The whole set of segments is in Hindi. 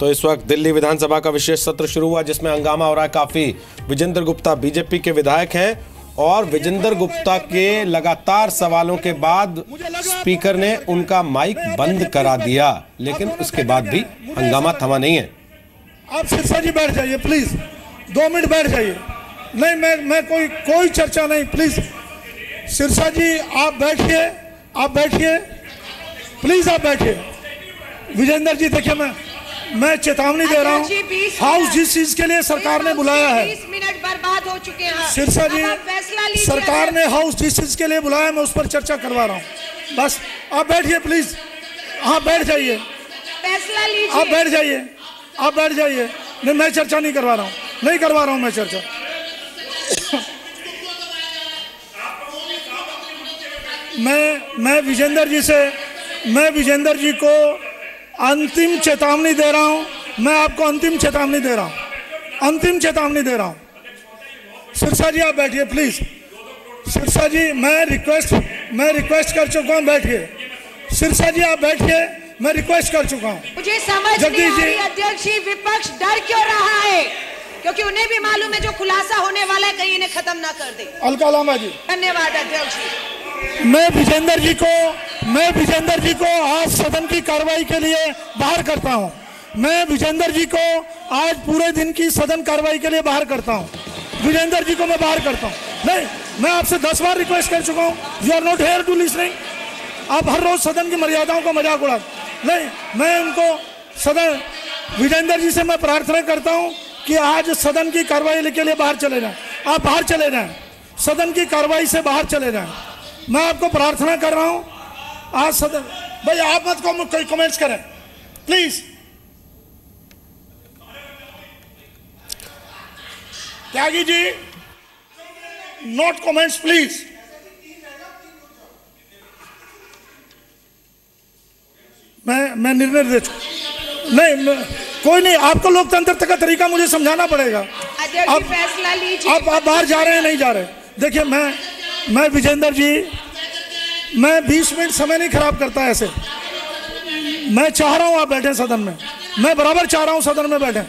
तो इस वक्त दिल्ली विधानसभा का विशेष सत्र शुरू हुआ, जिसमें हंगामा हो रहा है काफ़ी। विजेंद्र गुप्ता बीजेपी के विधायक हैं और विजेंद्र गुप्ता के लगातार सवालों के बाद स्पीकर ने उनका माइक बंद करा दिया, लेकिन उसके बाद भी हंगामा थमा नहीं है। आप सिरसा जी बैठ जाइए प्लीज़ दो मिनट बैठ जाइए। नहीं, मैं मैं कोई कोई चर्चा नहीं प्लीज़ सिरसा जी, आप बैठिए आप बैठिए। प्लीज़ आप बैठिए। विजेंद्र जी, देखिए मैं मैं चेतावनी दे रहा हूँ। हाउस जिस चीज़ के लिए सरकार ने बुलाया है। 20 मिनट बर्बाद हो चुके हैं। सिरसा जी सरकार ने हाउस जिस चीज़ के लिए बुलाया मैं उस पर चर्चा करवा रहा हूँ। बस आप बैठिए प्लीज़ हाँ बैठ जाइए। फैसला आप बैठ जाइए। आप बैठ जाइए। नहीं मैं चर्चा नहीं करवा रहा हूँ। नहीं करवा रहा हूँ मैं चर्चा। मैं मैं विजेंद्र जी से मैं विजेंद्र जी को अंतिम चेतावनी दे रहा हूँ। मैं आपको अंतिम चेतावनी दे रहा हूँ। अंतिम चेतावनी दे रहा हूँ। सिरसा जी आप बैठिए प्लीज़ सिरसा जी मैं रिक्वेस्ट मैं रिक्वेस्ट कर चुका हूँ बैठिए। सिरसा जी आप बैठिए मैं रिक्वेस्ट कर चुका हूँ। मुझे समझ नहीं जगदीश आ जी। रही अध्यक्ष जी विपक्ष डर क्यों रहा है? क्योंकि उन्हें भी मालूम है जो खुलासा होने वाला है कहीं इन्हें खत्म ना कर दे। अलका लामा जी। धन्यवाद अध्यक्ष जी। मैं विजेंद्र जी को मैं विजेंद्र जी को आज सदन की कार्रवाई के लिए बाहर करता हूँ। मैं विजेंद्र जी को आज पूरे दिन की सदन कार्रवाई के लिए बाहर करता हूँ। विजेंद्र जी को मैं बाहर करता हूँ। नहीं, मैं आपसे दस बार रिक्वेस्ट कर चुका हूँ। You are not here to listening आप हर रोज सदन की मर्यादाओं का मज़ाक उड़ा नहीं, मैं उनको सदन विजेंद्र जी से मैं प्रार्थना करता हूँ कि आज सदन की कार्रवाई के लिए बाहर चले जाएँ। आप बाहर चले जाएँ। सदन की कार्रवाई से बाहर चले जाएँ। मैं आपको प्रार्थना कर रहा हूँ आज सदन। भाई आप मत को कोई कमेंट्स करें। Please Tyagi ji note comments please मैं मैं निर्णय दे चुका नहीं मैं, कोई नहीं आपको लोकतंत्र का तरीका मुझे समझाना पड़ेगा। आप- फैसला लीजिए। आप आप बाहर जा रहे हैं नहीं जा रहे? देखिए मैं मैं विजेंद्र जी मैं 20 मिनट समय नहीं खराब करता ऐसे। मैं चाह रहा हूँ आप बैठे सदन में। मैं बराबर चाह रहा हूँ सदन में बैठे।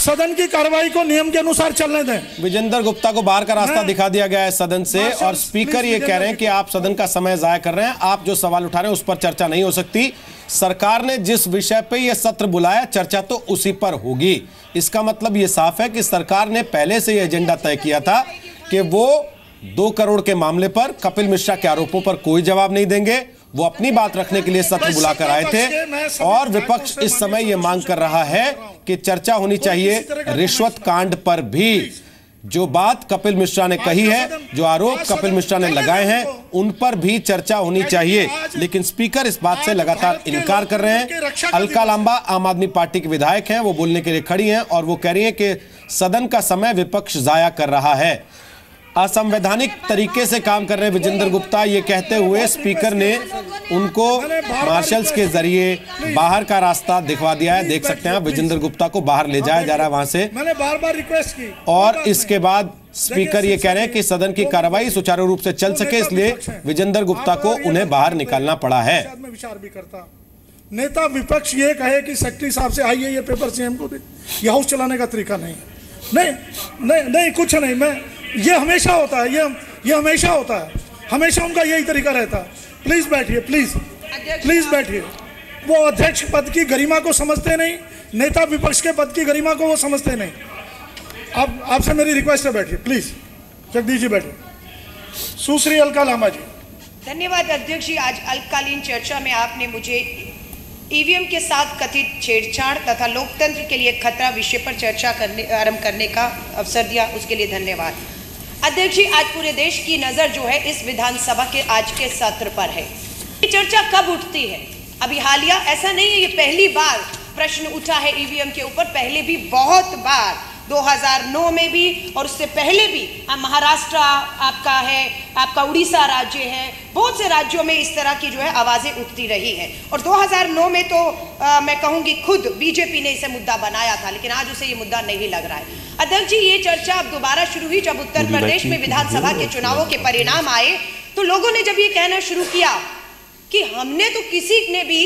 सदन की कार्रवाई को नियम के अनुसार चलने दें। विजेंद्र गुप्ता को बाहर का रास्ता दिखा दिया गया है सदन से और स्पीकर ये कह रहे हैं कि आप सदन का समय जाया कर रहे हैं। आप जो सवाल उठा रहे हैं उस पर चर्चा नहीं हो सकती। सरकार ने जिस विषय पे यह सत्र बुलाया चर्चा तो उसी पर होगी। इसका मतलब ये साफ़ है कि सरकार ने पहले से यह एजेंडा तय किया था कि वो दो करोड़ के मामले पर कपिल मिश्रा के आरोपों पर कोई जवाब नहीं देंगे। वो अपनी बात रखने के लिए सत्र बुलाकर आए थे और विपक्ष इस समय ये मांग कर रहा है कि चर्चा होनी चाहिए रिश्वत कांड पर भी। जो बात कपिल मिश्रा ने कही है जो आरोप कपिल मिश्रा ने लगाए हैं उन पर भी चर्चा होनी चाहिए। लेकिन स्पीकर इस बात से लगातार इनकार कर रहे हैं। अलका लांबा आम आदमी पार्टी के विधायक हैं वो बोलने के लिए खड़ी हैं और वो कह रही हैं कि सदन का समय विपक्ष जाया कर रहा है। असंवैधानिक तरीके से काम कर रहे विजेंद्र गुप्ता। ये कहते हुए स्पीकर ने उनको मार्शल्स के ज़रिए बाहर का रास्ता दिखवा दिया है। देख सकते हैं आप विजेंद्र गुप्ता को बाहर ले जाया जा रहा है वहाँ से। मैंने बार बार रिक्वेस्ट की। और इसके बाद स्पीकर ये कह रहे हैं कि सदन की कार्रवाई सुचारू रूप से चल सके इसलिए विजेंद्र गुप्ता को उन्हें बाहर निकालना पड़ा है। मैं विचार भी करता नेता विपक्ष ये कहे कि सेक्रेटरी साहब से आइए ये पेपर सीएम को दे। ये हाउस चलाने का तरीका नहीं है। नहीं नहीं नहीं कुछ नहीं मैं ये हमेशा होता है ये ये हमेशा होता है। हमेशा उनका यही तरीका रहता है। प्लीज़ बैठिए प्लीज़ प्लीज़ बैठिए। वो अध्यक्ष पद की गरिमा को समझते नहीं नेता विपक्ष के पद की गरिमा को वो समझते नहीं। अब आपसे मेरी रिक्वेस्ट है बैठिए प्लीज़ जगदीश जी बैठिए। सुश्री अलका लामा जी। धन्यवाद अध्यक्ष जी आज अल्पकालीन चर्चा में आपने मुझे ईवीएम के साथ कथित छेड़छाड़ तथा लोकतंत्र के लिए खतरा विषय पर चर्चा करने, आरंभ करने का अवसर दिया। उसके लिए धन्यवाद। अध्यक्ष जी, आज पूरे देश की नज़र जो है इस विधानसभा के आज के सत्र पर है। ये चर्चा कब उठती है? अभी हालिया ऐसा नहीं है, ये पहली बार प्रश्न उठा है ईवीएम के ऊपर। पहले भी बहुत बार 2009 में भी और उससे पहले भी आ, महाराष्ट्र आपका है आपका उड़ीसा राज्य है बहुत से राज्यों में इस तरह की जो है आवाज़ें उठती रही हैं। और 2009 में तो आ, मैं कहूँगी खुद बीजेपी ने इसे मुद्दा बनाया था लेकिन आज उसे ये मुद्दा नहीं लग रहा है। अध्यक्ष जी ये चर्चा अब दोबारा शुरू हुई जब उत्तर प्रदेश में विधानसभा के चुनावों के परिणाम आए तो लोगों ने जब ये कहना शुरू किया कि हमने तो किसी ने भी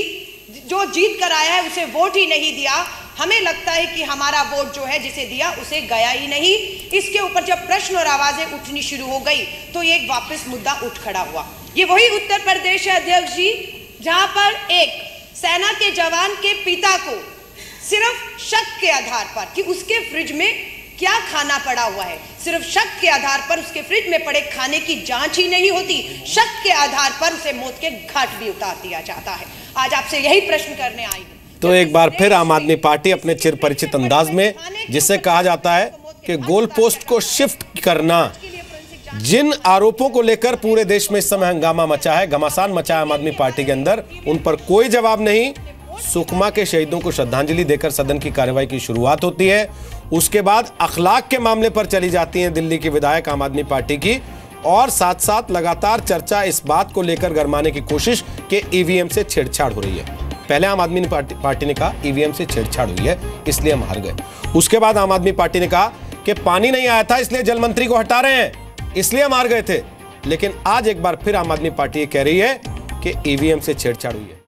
जो जीत कर आया है उसे वोट ही नहीं दिया हमें लगता है कि हमारा वोट जो है, जिसे दिया, उसे गया ही नहीं। इसके ऊपर जब प्रश्न और आवाज़ें उठनी शुरू हो गई तो ये वापस मुद्दा उठ खड़ा हुआ। ये वही उत्तर प्रदेश है, अध्यक्ष जी, जहाँ पर एक सेना के जवान के पिता को सिर्फ़ शक के आधार पर कि उसके फ्रिज में क्या खाना पड़ा हुआ है। सिर्फ़ शक के आधार पर उसके फ्रिज में पड़े खाने की जाँच ही नहीं होती। शक के आधार पर उसे मौत के घाट भी उतार दिया जाता है। आज आपसे यही प्रश्न करने आई तो एक बार फिर आम आदमी पार्टी अपने चिर परिचित अंदाज में जिसे कहा जाता है कि गोल पोस्ट को शिफ्ट करना। जिन आरोपों को लेकर पूरे देश में इस समय हंगामा मचा है, घमासान मचा है आम आदमी पार्टी के अंदर, उन पर कोई जवाब नहीं। सुकमा के शहीदों को श्रद्धांजलि देकर सदन की कार्यवाही की शुरुआत होती है। उसके बाद अखलाक के मामले पर चली जाती है दिल्ली की विधायक आम आदमी पार्टी की। और साथ साथ लगातार चर्चा इस बात को लेकर गरमाने की कोशिश कि ईवीएम से छेड़छाड़ हो रही है। पहले आम आदमी पार्टी, पार्टी ने कहा ईवीएम से छेड़छाड़ हुई है इसलिए हम हार गए। उसके बाद आम आदमी पार्टी ने कहा कि पानी नहीं आया था इसलिए जल मंत्री को हटा रहे हैं इसलिए हम हार गए थे। लेकिन आज एक बार फिर आम आदमी पार्टी कह रही है कि ईवीएम से छेड़छाड़ हुई है।